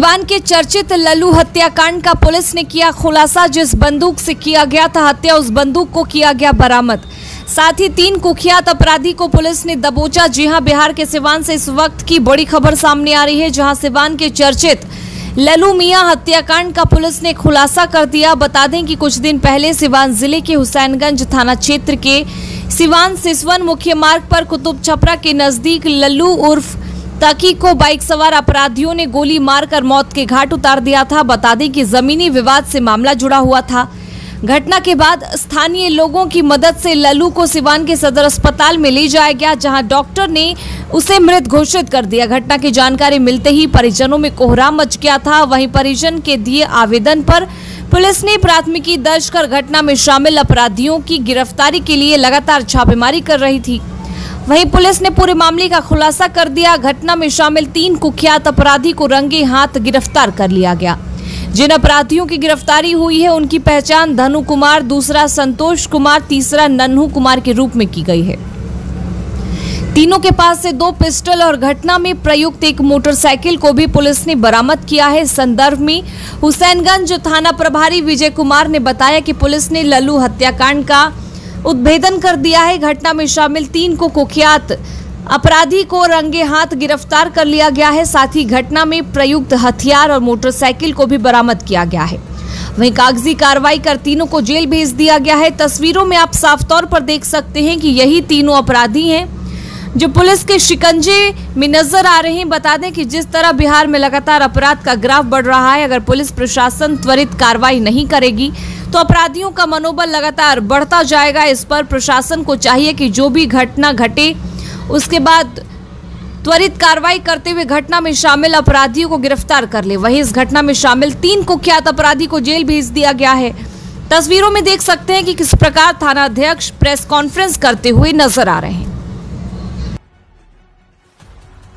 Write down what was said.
सिवान के चर्चित लल्लू हत्याकांड का पुलिस ने किया खुलासा, जिस बंदूक से किया गया था हत्या, उस बंदूक को किया गया बरामद। साथ ही तीन कुख्यात अपराधी को पुलिस ने दबोचा। जी हाँ, बिहार के सिवान से इस वक्त की बड़ी खबर सामने आ रही है, जहाँ सिवान के चर्चित लल्लू मियाँ हत्याकांड का पुलिस ने खुलासा कर दिया। बता दें कि कुछ दिन पहले सिवान ज़िले के हुसैनगंज थाना क्षेत्र के सिवान सिसवन मुख्य मार्ग पर कुतुब छपरा के नज़दीक लल्लू उर्फ़ तकी को बाइक सवार अपराधियों ने गोली मारकर मौत के घाट उतार दिया था। बता दें कि जमीनी विवाद से मामला जुड़ा हुआ था। घटना के बाद स्थानीय लोगों की मदद से लल्लू को सिवान के सदर अस्पताल में ले जाया गया, जहाँ डॉक्टर ने उसे मृत घोषित कर दिया। घटना की जानकारी मिलते ही परिजनों में कोहराम मच गया था। वहीं परिजन के दिए आवेदन पर पुलिस ने प्राथमिकी दर्ज कर घटना में शामिल अपराधियों की गिरफ्तारी के लिए लगातार छापेमारी कर रही थी। वहीं पुलिस ने पूरे मामले का खुलासा कर दिया। घटना में शामिल तीन कुख्यात अपराधी को रंगे हाथ गिरफ़्तार कर लिया गया। जिन अपराधियों की गिरफ्तारी हुई है, उनकी पहचान धनु कुमार, दूसरा संतोष कुमार, तीसरा नन्हू कुमार के रूप में की गई है। तीनों के पास से दो पिस्टल और घटना में प्रयुक्त एक मोटरसाइकिल को भी पुलिस ने बरामद किया है। संदर्भ में हुसैनगंज थाना प्रभारी विजय कुमार ने बताया कि पुलिस ने लल्लू हत्याकांड का उद्भेदन कर दिया है। घटना में शामिल तीन को कुख्यात अपराधी को रंगे हाथ गिरफ़्तार कर लिया गया है। साथ ही घटना में प्रयुक्त हथियार और मोटरसाइकिल को भी बरामद किया गया है। वहीं कागज़ी कार्रवाई कर तीनों को जेल भेज दिया गया है। तस्वीरों में आप साफ़ तौर पर देख सकते हैं कि यही तीनों अपराधी हैं, जो पुलिस के शिकंजे में नज़र आ रहे हैं। बता दें कि जिस तरह बिहार में लगातार अपराध का ग्राफ बढ़ रहा है, अगर पुलिस प्रशासन त्वरित कार्रवाई नहीं करेगी तो अपराधियों का मनोबल लगातार बढ़ता जाएगा, इस पर प्रशासन को चाहिए कि जो भी घटना घटे, उसके बाद त्वरित कार्रवाई करते हुए घटना में शामिल अपराधियों को गिरफ़्तार कर ले। वहीं इस घटना में शामिल तीन कुख्यात अपराधी को जेल भेज दिया गया है। तस्वीरों में देख सकते हैं कि किस प्रकार थाना अध्यक्ष प्रेस कॉन्फ्रेंस करते हुए नज़र आ रहे हैं।